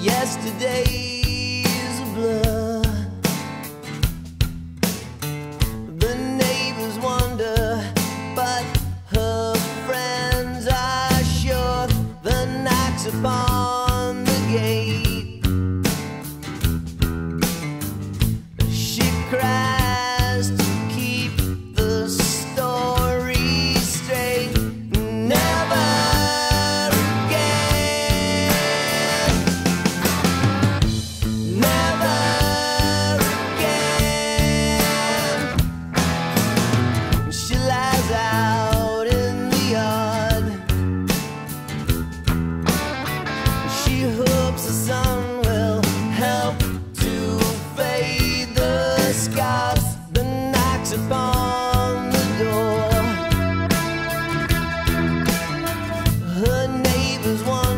yesterday's blood. Neighbors wonder,